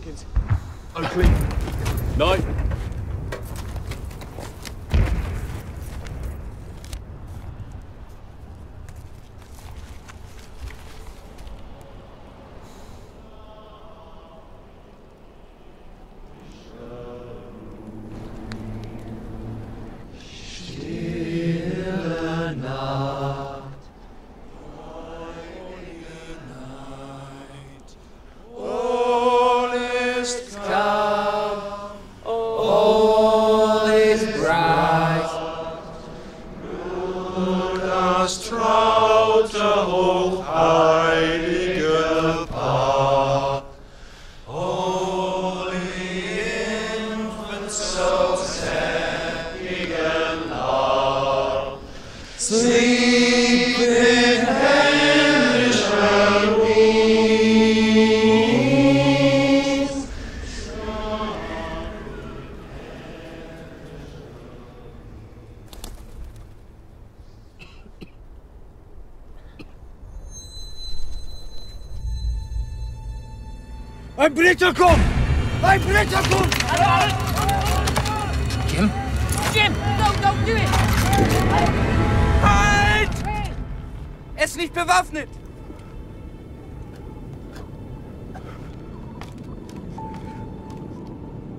Jenkins. Oakley. Night. Blitzer kommt! Ein Blitzer kommt! Jim? Jim, no, don't do it! Halt! Er ist nicht bewaffnet!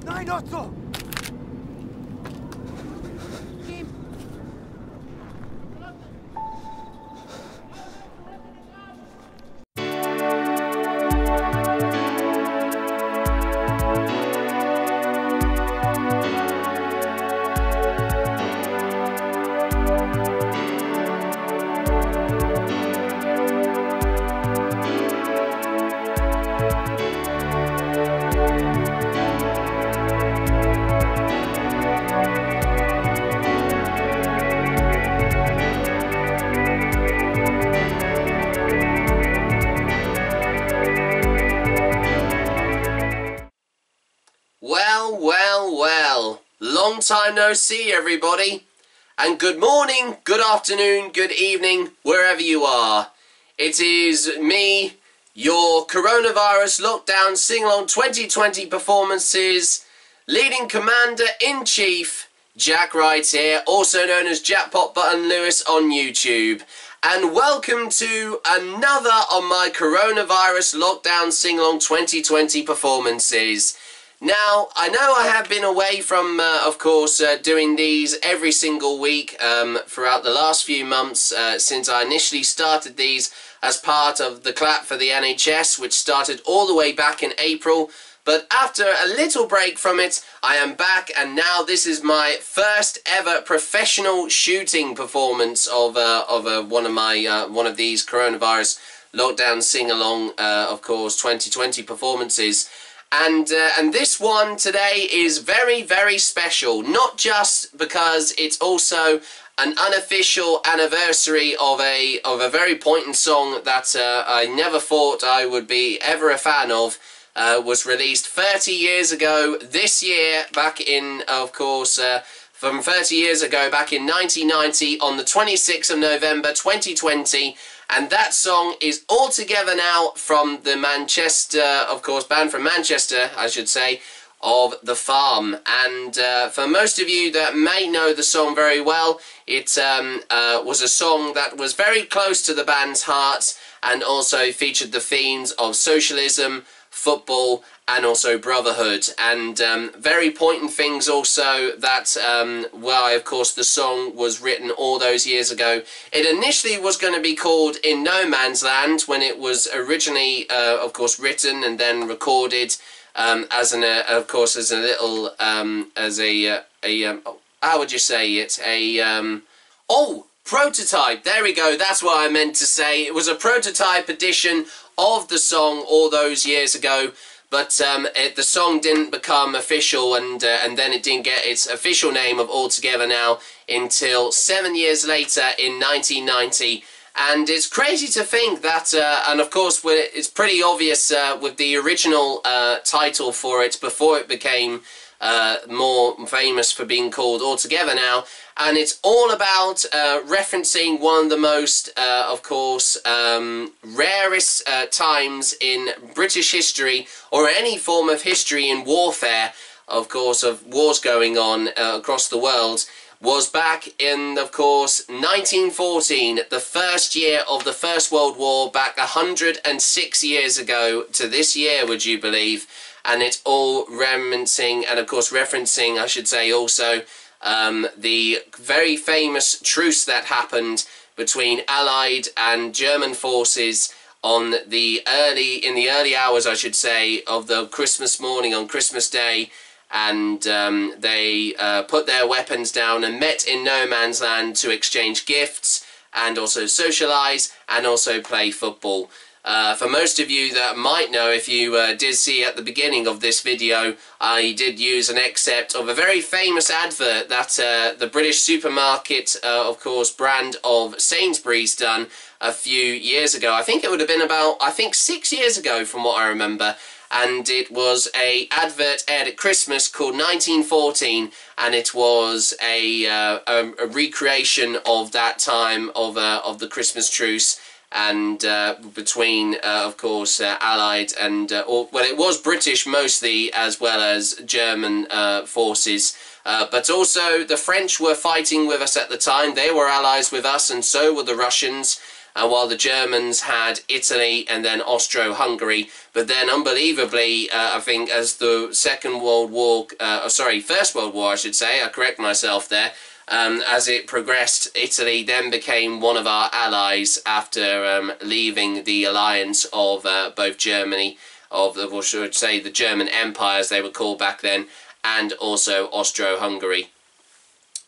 Nein, Otto! Time no see, everybody. And good morning, good afternoon, good evening, wherever you are. It is me, your coronavirus lockdown sing along 2020 performances, leading commander in chief, Jack Wright here, also known as Jackpot Button Lewis on YouTube. And welcome to another of my coronavirus lockdown sing along 2020 performances. Now, I know I have been away from, uh, of course, uh, doing these every single week um, throughout the last few months uh, since I initially started these as part of the clap for the NHS, which started all the way back in April. But after a little break from it, I am back, and now this is my first ever professional shooting performance of uh, of uh, one of my uh, one of these coronavirus lockdown sing along, uh, of course, 2020 performances. And uh, and this one today is very very special. Not just because it's also an unofficial anniversary of a of a very poignant song that uh, I never thought I would be ever a fan of. Uh, was released 30 years ago this year, back in, of course, uh, from 30 years ago, back in 1990, on the 26th of November 2020. And that song is all together now from the Manchester, of course, band from Manchester, I should say, of The Farm. And uh, for most of you that may know the song very well, it um, uh, was a song that was very close to the band's hearts and also featured the themes of socialism, football, and also brotherhood. And um, very poignant things also that, um, why of course the song was written all those years ago. It initially was going to be called In No Man's Land when it was originally, uh, of course, written and then recorded um, as an, uh, of course, as a little, um, as a, uh, a um, how would you say it? A, um, oh, prototype. There we go. That's what I meant to say. It was a prototype edition of the song all those years ago. But um, it, the song didn't become official, and uh, and then it didn't get its official name of All Together Now until seven years later in 1990. And it's crazy to think that, uh, and of course, it's pretty obvious uh, with the original uh, title for it before it became uh, more famous for being called altogether Now, and it's all about uh, referencing one of the most, uh, of course, um, rarest uh, times in British history or any form of history in warfare, of course, of wars going on uh, across the world was back in, of course, 1914, the first year of the First World War, back 106 years ago to this year, would you believe? And it's all reminiscing, and of course referencing, I should say also, um, the very famous truce that happened between Allied and German forces on the early, in the early hours, I should say, of the Christmas morning on Christmas Day, and um, they uh, put their weapons down and met in no man's land to exchange gifts and also socialise and also play football. Uh, for most of you that might know, if you uh, did see at the beginning of this video, I did use an excerpt of a very famous advert that uh, the British supermarket, uh, of course, brand of Sainsbury's done a few years ago. I think it would have been about, I think, six years ago from what I remember and it was a advert aired at Christmas called 1914 and it was a, uh, a, a, recreation of that time of, uh, of the Christmas truce and uh, between uh, of course uh, Allied and uh, or, well it was British mostly as well as German forces but also the French were fighting with us at the time they were allies with us and so were the Russians and while the Germans had Italy and then Austro-Hungary. But then, unbelievably, uh, I think as the Second World War, uh, sorry, First World War, I should say, I correct myself there, um, as it progressed, Italy then became one of our allies after um, leaving the alliance of uh, both Germany, of the, or should say the German Empire as they were called back then, and also Austro-Hungary.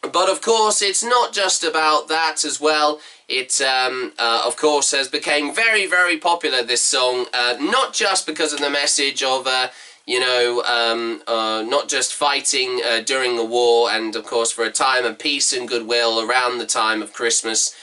But of course, it's not just about that as well. It, um, uh, of course, has become very, very popular, this song, uh, not just because of the message of, uh, you know, um, uh, not just fighting uh, during the war and, of course, for a time of peace and goodwill around the time of Christmas,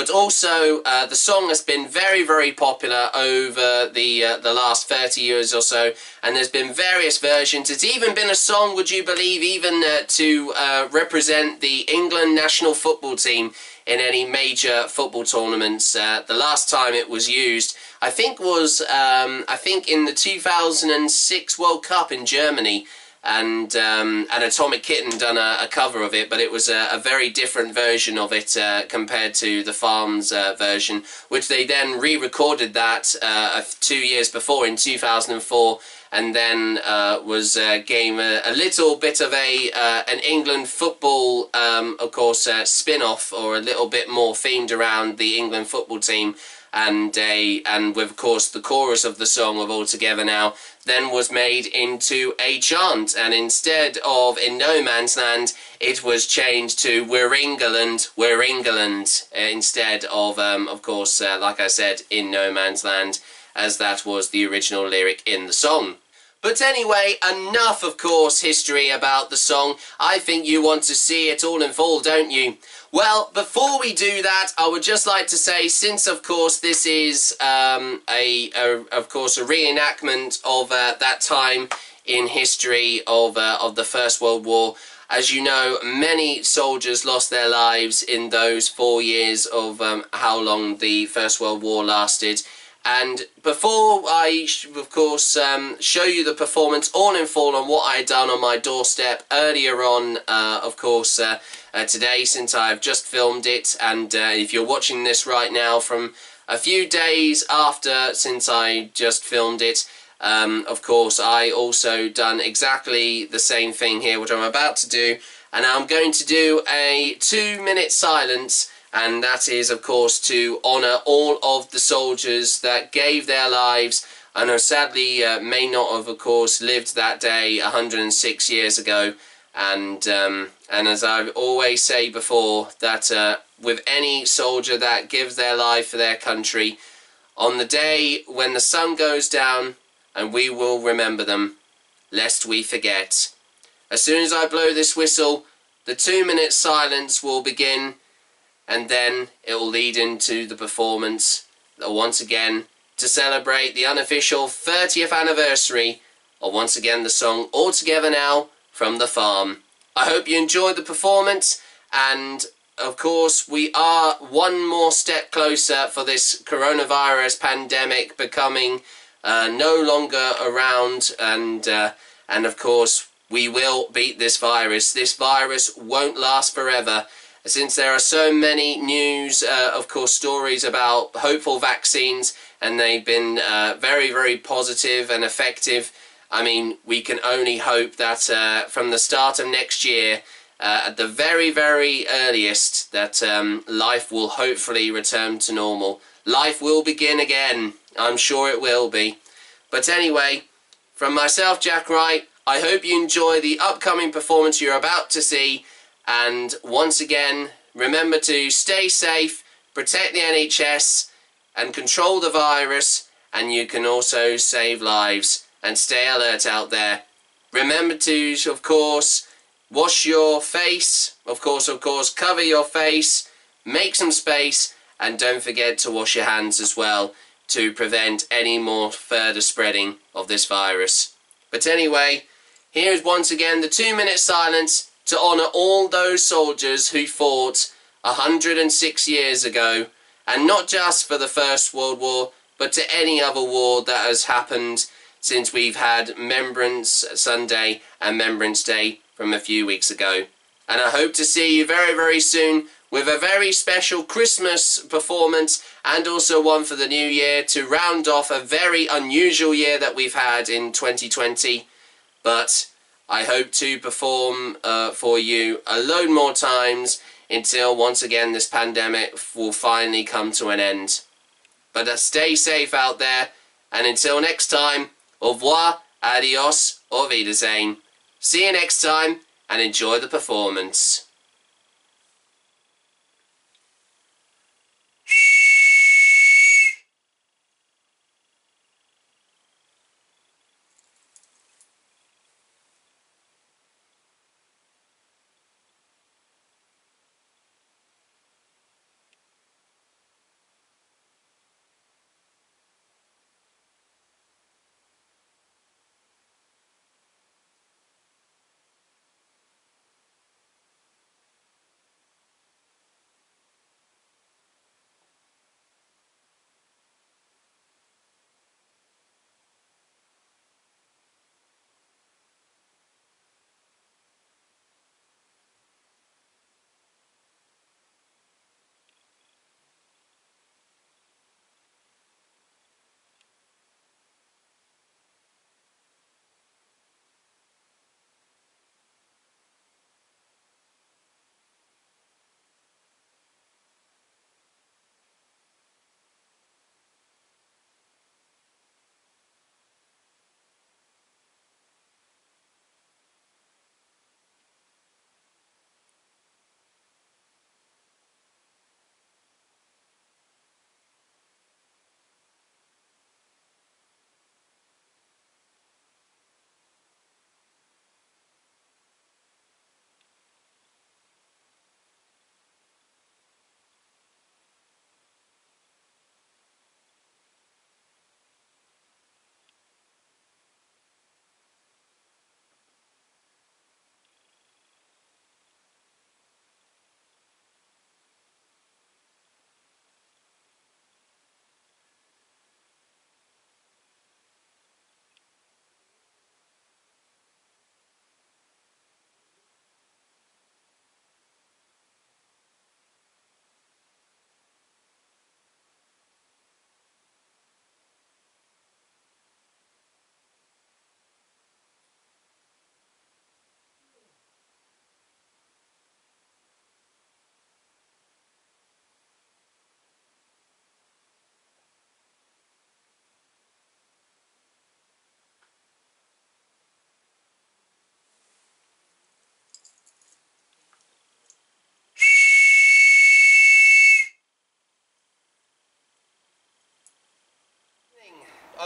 but also uh, the song has been very very popular over the uh, the last 30 years or so. And there's been various versions. It's even been a song would you believe even uh, to uh, represent the England national football team in any major football tournaments. Uh, the last time it was used I think was um, I think in the 2006 World Cup in Germany and um, and Atomic Kitten done a, a, cover of it, but it was a, a very different version of it uh, compared to the Farms uh, version, which they then re-recorded that uh, two years before in 2004, and then uh, was uh, gave a, a, little bit of a uh, an England football, um, of course, spin-off or a little bit more themed around the England football team and a and with of course the chorus of the song of All Together Now then was made into a chant and instead of In No Man's Land it was changed to We're England, We're England uh, instead of um, of course uh, like I said In No Man's Land as that was the original lyric in the song. But anyway, enough of course history about the song. I think you want to see it all in full, don't you? Well, before we do that, I would just like to say, since of course this is um, a, a, of course a reenactment of uh, that time in history of uh, of the First World War. As you know, many soldiers lost their lives in those four years of um, how long the First World War lasted. And before I, of course, um, show you the performance all in full on what I had done on my doorstep earlier on, uh, of course, uh, uh, today since I've just filmed it. And uh, if you're watching this right now from a few days after since I just filmed it, um, of course, I also done exactly the same thing here, which I'm about to do. And I'm going to do a two minute silence and that is of course to honour all of the soldiers that gave their lives. And sadly uh, may not have of course lived that day 106 years ago. And um, and as I always say before that uh, with any soldier that gives their life for their country on the day when the sun goes down and we will remember them lest we forget. As soon as I blow this whistle the two minute silence will begin and then it will lead into the performance once again to celebrate the unofficial 30th anniversary of once again the song All Together Now from the farm. I hope you enjoyed the performance and of course we are one more step closer for this coronavirus pandemic becoming uh, no longer around and uh, and of course we will beat this virus. This virus won't last forever since there are so many news, uh, of course, stories about hopeful vaccines and they've been uh, very, very positive and effective. I mean, we can only hope that uh, from the start of next year, uh, at the very, very earliest, that um, life will hopefully return to normal. Life will begin again. I'm sure it will be. But anyway, from myself, Jack Wright, I hope you enjoy the upcoming performance you're about to see. And once again, remember to stay safe, protect the NHS, and control the virus. And you can also save lives and stay alert out there. Remember to, of course, wash your face. Of course, of course, cover your face, make some space, and don't forget to wash your hands as well to prevent any more further spreading of this virus. But anyway, here is once again the two minute silence to honour all those soldiers who fought 106 years ago, and not just for the First World War, but to any other war that has happened since we've had Remembrance Sunday and Remembrance Day from a few weeks ago. And I hope to see you very, very soon with a very special Christmas performance and also one for the new year to round off a very unusual year that we've had in 2020. But I hope to perform uh, for you a load more times until once again this pandemic will finally come to an end. But uh, stay safe out there and until next time, au revoir, adios, au wiedersehen. See you next time and enjoy the performance.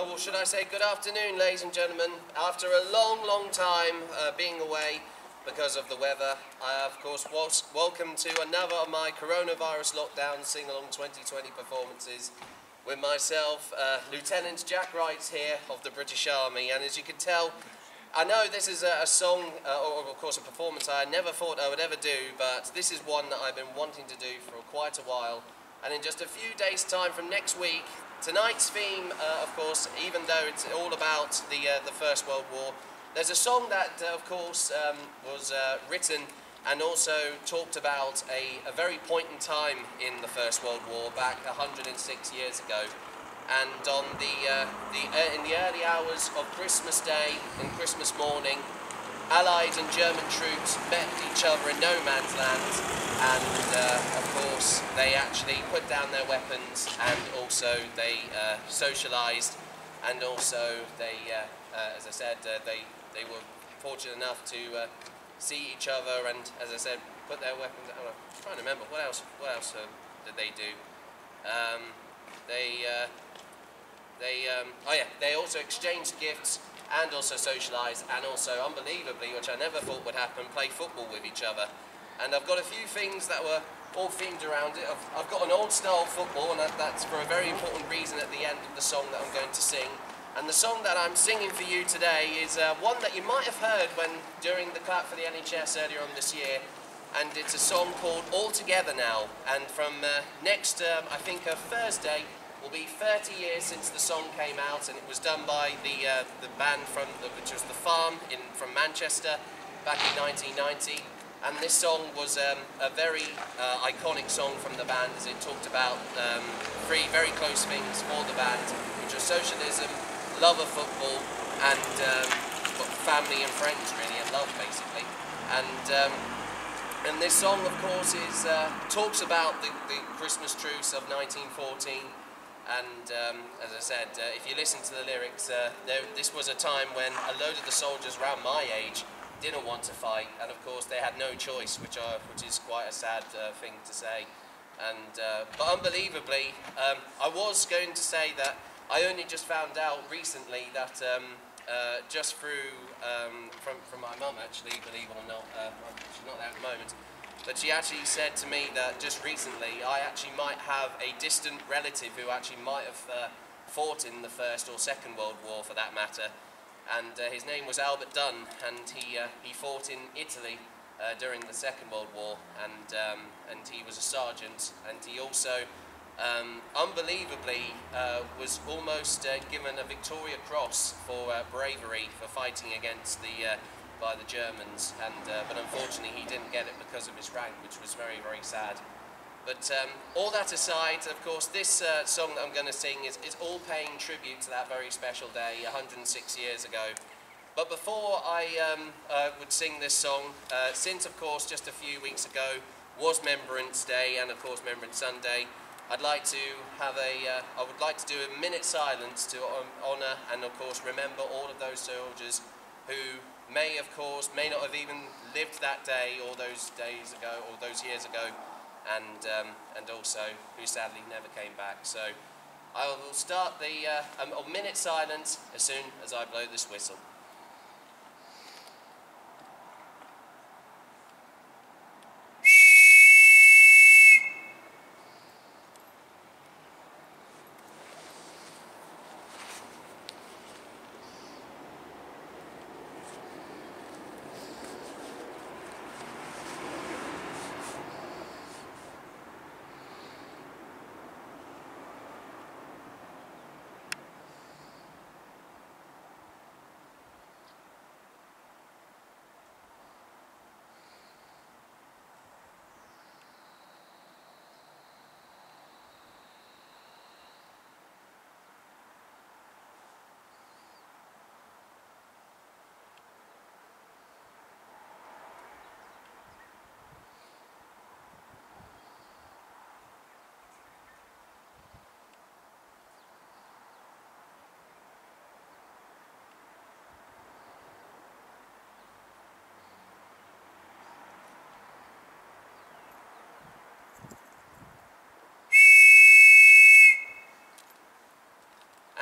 Well, should I say good afternoon, ladies and gentlemen. After a long, long time uh, being away because of the weather, I, of course, was welcome to another of my coronavirus lockdown sing-along 2020 performances with myself, uh, Lieutenant Jack Wright here of the British Army. And as you can tell, I know this is a, a song, uh, or of course a performance I never thought I would ever do, but this is one that I've been wanting to do for quite a while. And in just a few days' time from next week, tonight's theme, uh, of course, even though it's all about the uh, the First World War, there's a song that, uh, of course, um, was uh, written and also talked about a, a very point in time in the First World War, back 106 years ago. And on the, uh, the uh, in the early hours of Christmas Day and Christmas morning, Allied and German troops met each other in no man's land, and uh, of course they actually put down their weapons and also they uh, socialised, and also they, uh, uh, as I said, they they were fortunate enough to see each other and, as I said, put their weapons. Oh, I'm trying to remember what else. What else did they do? Um, they they, um, oh yeah, they also exchanged gifts and also socialise and also, unbelievably, which I never thought would happen, play football with each other. And I've got a few things that were all themed around it. I've, I've got an old style football, and that, that's for a very important reason at the end of the song that I'm going to sing. And the song that I'm singing for you today is uh, one that you might have heard when during the clap for the NHS earlier on this year. And it's a song called All Together Now. And from uh, next, I think, uh, Thursday, will be 30 years since the song came out, and it was done by the uh, the band from the, which was the Farm in from Manchester back in 1990. And this song was um, a very uh, iconic song from the band as it talked about um, three very close things for the band, which were socialism, love of football, and um, family and friends, really, and love, basically. And um, and this song, of course, is uh, talks about the, the Christmas truce of 1914 and um, as I said, uh, if you listen to the lyrics, uh, there, this was a time when a load of the soldiers around my age didn't want to fight, and of course they had no choice, which, are, which is quite a sad uh, thing to say. And uh, but unbelievably, um, I was going to say that I only just found out recently that um, uh, just through um, from from my mum actually, believe it or not, uh, she's not there at the moment. But she actually said to me that just recently I actually might have a distant relative who actually might have uh, fought in the First or Second World War for that matter. And uh, his name was Albert Dunn, and he, uh, he fought in Italy uh, during the Second World War, and, um, and he was a sergeant, and he also, um, unbelievably, uh, was almost uh, given a Victoria Cross for bravery for fighting against the by the Germans, and uh, but unfortunately he didn't get it because of his rank, which was very, very sad. But um, all that aside, of course, this uh, song that I'm going to sing is, is all paying tribute to that very special day 106 years ago. But before I um, uh, would sing this song, uh, since of course just a few weeks ago was Remembrance Day and of course Remembrance Sunday, I'd like to have a, uh, I would like to do a minute silence to honour and of course remember all of those soldiers who may, of course, may not have even lived that day or those days ago or those years ago, and um, and also who sadly never came back. So I will start the uh, a minute silence as soon as I blow this whistle.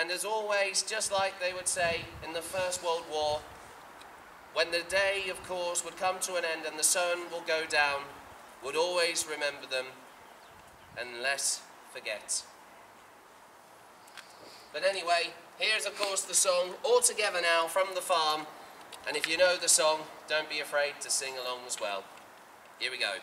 And as always, just like they would say in the First World War, when the day, of course, would come to an end and the sun will go down, would always remember them and less forget. But anyway, here's, of course, the song all together now from the farm. And if you know the song, don't be afraid to sing along as well. Here we go.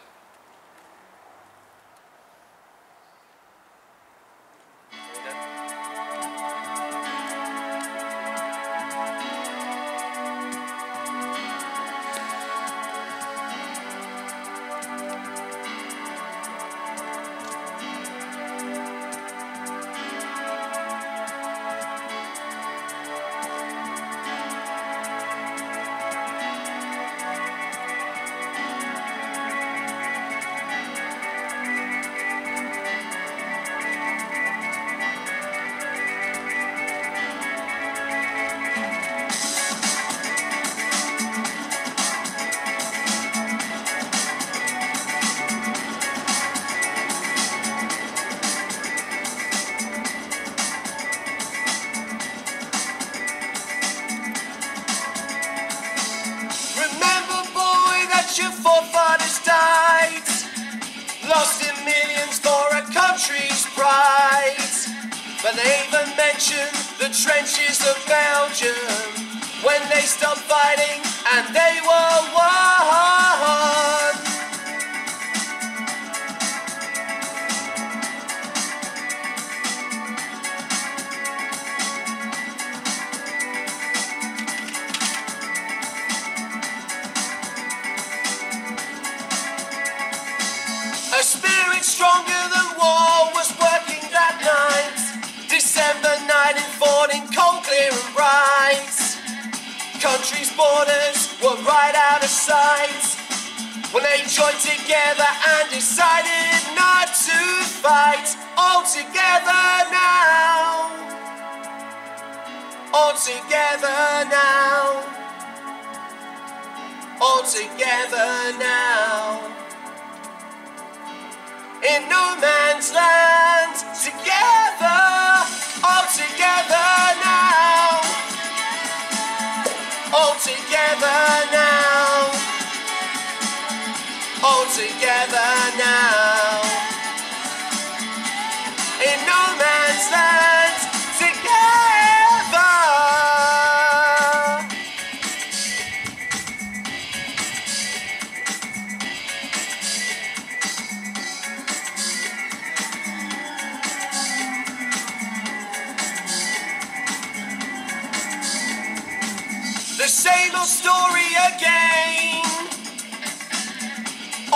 Trenches Country's borders were right out of sight. When they joined together and decided not to fight. All together now. All together now. All together now in no man's land together, all together together now, all together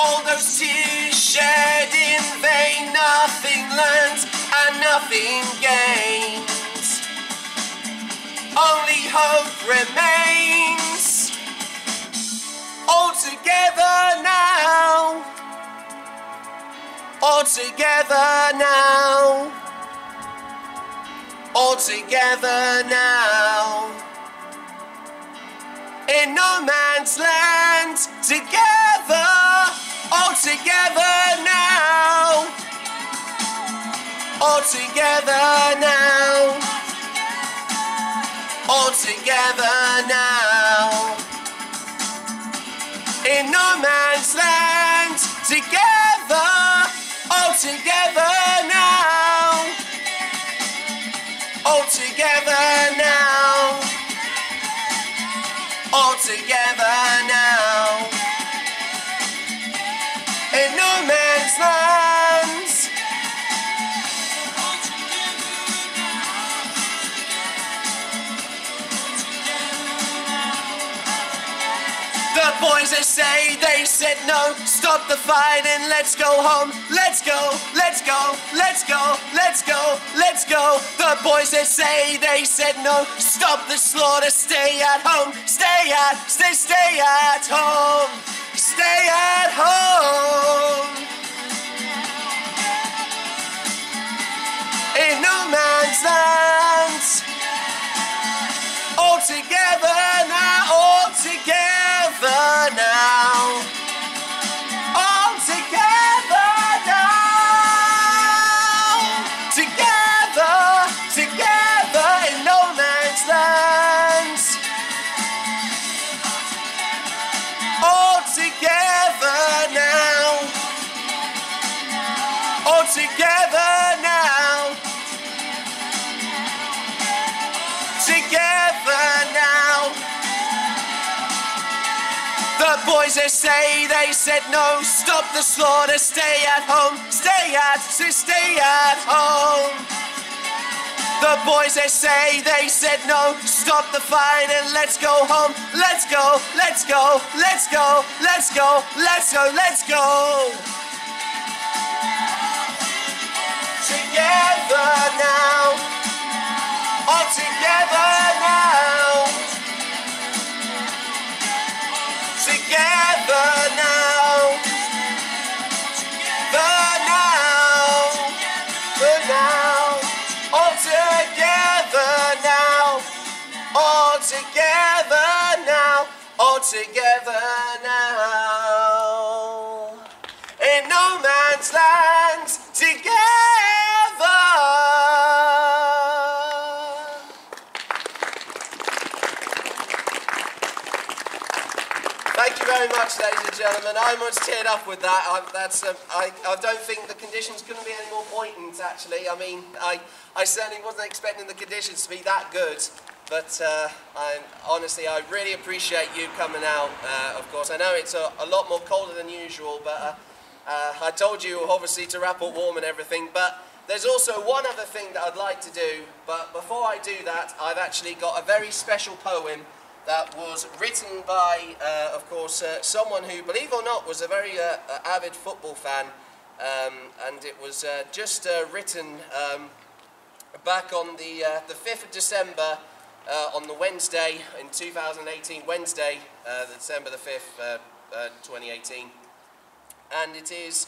All those tears shed in vain, nothing learned and nothing gained. Only hope remains. All together now. All together now. All together now in no man's land together, all together now, all together now, all together now, in no man's land. Together, all together The boys they say. They said no, stop the fighting, let's go home, let's go, let's go, let's go, let's go, let's go. The boys they say. They said no, stop the slaughter, stay at home, stay at, stay, stay at home, stay at home. In no man's land. All together now, all together now. Boys they say they said no, stop the slaughter, stay at home, stay at, stay at home. The boys they say they said no, stop the fight and let's go home, let's go, let's go, let's go, let's go, let's go, let's go. Together now, all together Together now. The now. The now. All together now. All together now. All together now. And. I almost teared up with that. I, that's, um, don't think the conditions couldn't be any more poignant, actually. I mean, I, I certainly wasn't expecting the conditions to be that good. But uh, I, honestly, I really appreciate you coming out, uh, of course. I know it's a, a lot more colder than usual, but uh, uh, I told you, obviously, to wrap up warm and everything. But there's also one other thing that I'd like to do. But before I do that, I've actually got a very special poem that was written by, uh, of course, uh, someone who, believe or not, was a very uh, uh, avid football fan. Um, and it was uh, just uh, written um, back on the, the 5th of December, on the Wednesday in 2018, Wednesday, December the 5th, uh, uh, 2018. And it is,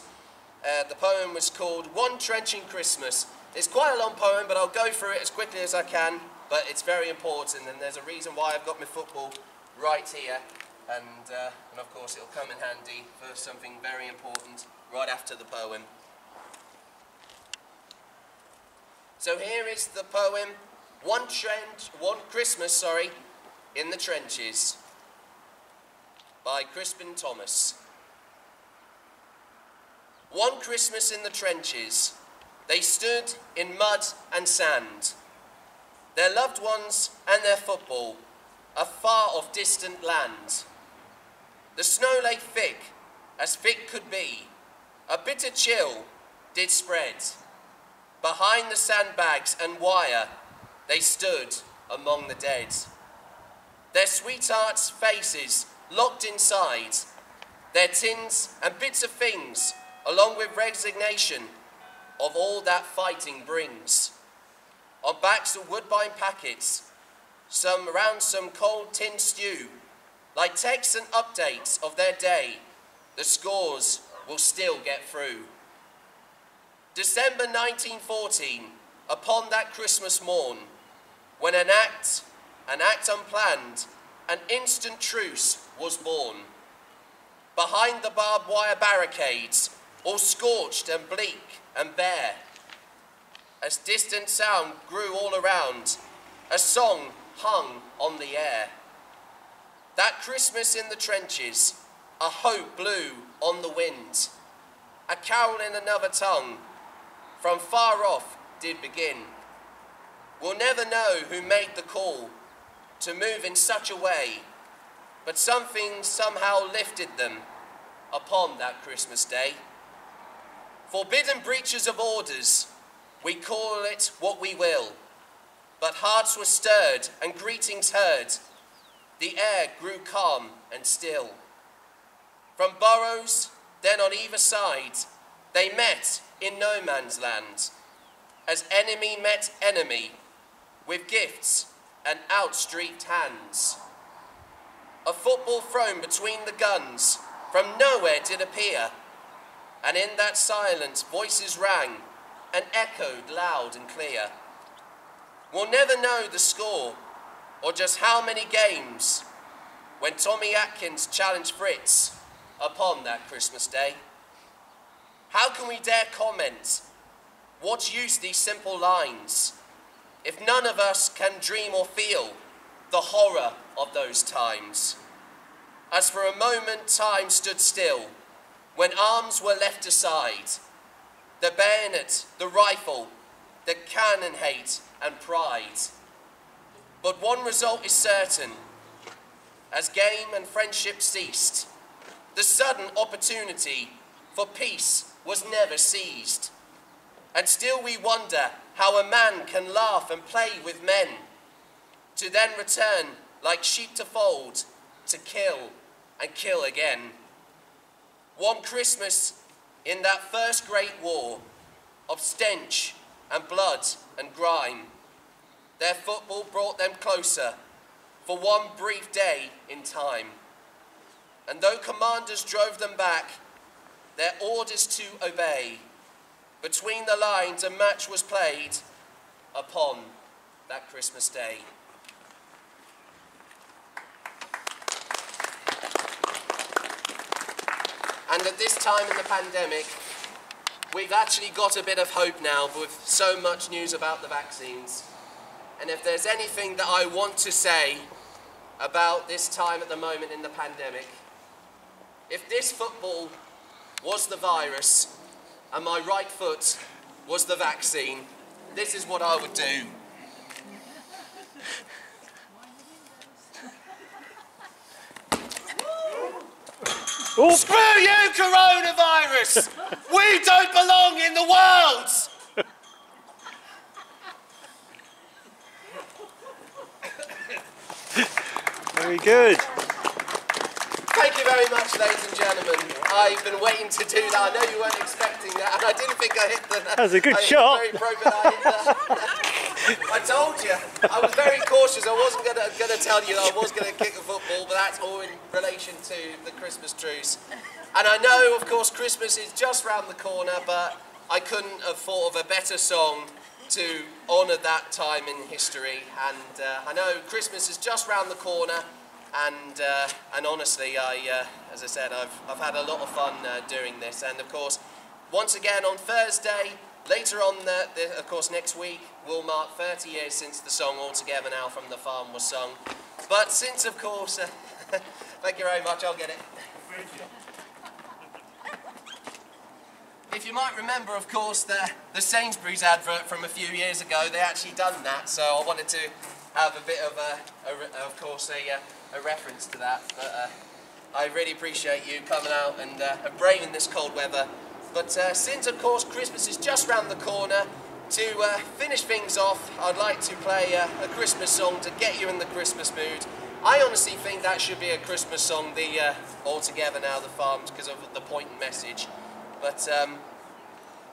the poem was called One Trenching Christmas. It's quite a long poem, but I'll go through it as quickly as I can. But it's very important, and there's a reason why I've got my football right here. And, uh, and of course, it'll come in handy for something very important right after the poem. So here is the poem, One Trench, One Christmas, sorry, in the Trenches, by Crispin Thomas. One Christmas in the trenches, they stood in mud and sand, their loved ones and their football, afar off distant land. The snow lay thick, as thick could be, a bitter chill did spread. Behind the sandbags and wire, they stood among the dead. Their sweethearts' faces locked inside, their tins and bits of things, along with resignation of all that fighting brings. On backs of woodbine packets, some around some cold tin stew, like texts and updates of their day, the scores will still get through. December 1914, upon that Christmas morn, when an act, an act unplanned, an instant truce was born. Behind the barbed wire barricades, all scorched and bleak and bare, as distant sound grew all around, a song hung on the air. That Christmas in the trenches, a hope blew on the wind, a carol in another tongue, from far off did begin. We'll never know who made the call to move in such a way, but something somehow lifted them upon that Christmas day. Forbidden breaches of orders, we call it what we will, but hearts were stirred and greetings heard. The air grew calm and still. From burrows, then on either side, they met in no man's land, as enemy met enemy, with gifts and outstreaked hands. A football thrown between the guns from nowhere did appear, and in that silence voices rang and echoed loud and clear. We'll never know the score or just how many games when Tommy Atkins challenged Fritz upon that Christmas day. How can we dare comment? What use these simple lines if none of us can dream or feel the horror of those times? As for a moment time stood still when arms were left aside, the bayonet, the rifle, the cannon hate and pride. But one result is certain. As game and friendship ceased, the sudden opportunity for peace was never seized. And still we wonder how a man can laugh and play with men, to then return like sheep to fold, to kill and kill again. One Christmas in that first great war of stench and blood and grime, their football brought them closer for one brief day in time. And though commanders drove them back, their orders to obey, between the lines a match was played upon that Christmas day. And at this time in the pandemic, we've actually got a bit of hope now with so much news about the vaccines. And if there's anything that I want to say about this time at the moment in the pandemic, if this football was the virus and my right foot was the vaccine, this is what I would do. Screw you, coronavirus! we don't belong in the world! Very good. Thank you very much, ladies and gentlemen. I've been waiting to do that. I know you weren't expecting that, and I didn't think I hit the. That was a good I shot. Very I, I told you. I was very cautious. I wasn't going to tell you that I was going to kick a football, but that's all in relation to the Christmas truce. And I know, of course, Christmas is just round the corner, but I couldn't have thought of a better song to honour that time in history. And uh, I know Christmas is just round the corner, and uh, and honestly, I, uh, as I said, I've I've had a lot of fun uh, doing this. And of course, once again on Thursday, later on, the, the, of course, next week will mark 30 years since the song "All Together Now" from the farm was sung. But since, of course, uh, thank you very much. I'll get it. If you might remember, of course, the, the Sainsbury's advert from a few years ago, they actually done that, so I wanted to have a bit of a, a of course, a, uh, a reference to that. But uh, I really appreciate you coming out and, uh, braving this cold weather. But uh, since, of course, Christmas is just round the corner, to uh, finish things off, I'd like to play uh, a Christmas song to get you in the Christmas mood. I honestly think that should be a Christmas song, the uh, All Together Now, the Farms, because of the point and message. But um,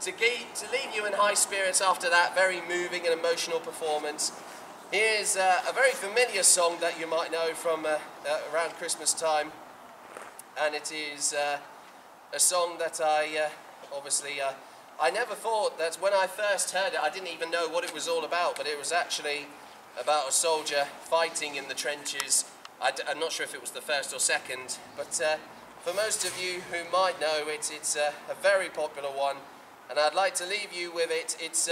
to, to leave you in high spirits after that very moving and emotional performance, here's uh, a very familiar song that you might know from uh, uh, around Christmas time. And it is uh, a song that I uh, obviously, uh, I never thought that when I first heard it, I didn't even know what it was all about, but it was actually about a soldier fighting in the trenches. I d- I'm not sure if it was the first or second, but for most of you who might know it, it's a very popular one, and I'd like to leave you with it. It's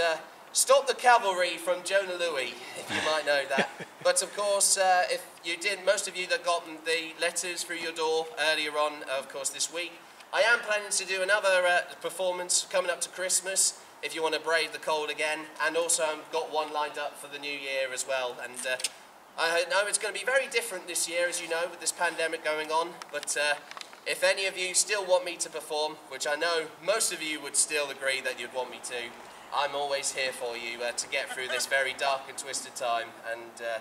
Stop the Cavalry from Jona Lewie, if you might know that. but of course, uh, if you did, most of you that got the letters through your door earlier on, of course, this week, I am planning to do another uh, performance coming up to Christmas if you want to brave the cold again, and also I've got one lined up for the new year as well. And uh, I know it's going to be very different this year, as you know, with this pandemic going on. But uh, if any of you still want me to perform, which I know most of you would still agree that you'd want me to, I'm always here for you uh, to get through this very dark and twisted time. And uh,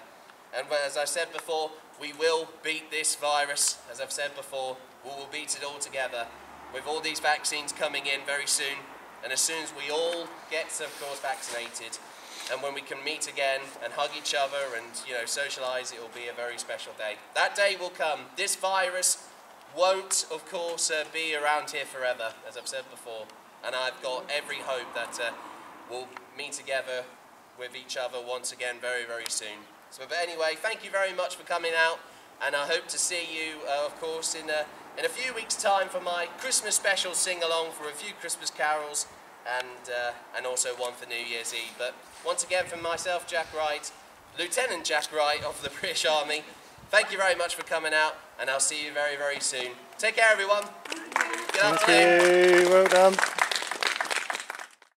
and as I said before, we will beat this virus. As I've said before, we will beat it all together. With all these vaccines coming in very soon, and as soon as we all get, of course, vaccinated, and when we can meet again and hug each other and you know socialise, it will be a very special day. That day will come. This virus won't, of course, uh, be around here forever, as I've said before, and I've got every hope that uh, we'll meet together with each other once again very, very soon. So, but anyway, thank you very much for coming out, and I hope to see you, uh, of course, in a, in a few weeks' time for my Christmas special sing along for a few Christmas carols, and uh, and also one for New Year's Eve. But once again, from myself, Jack Wright, Lieutenant Jack Wright of the British Army. Thank you very much for coming out, and I'll see you very, very soon. Take care, everyone. Good Thank afternoon. you. Well done.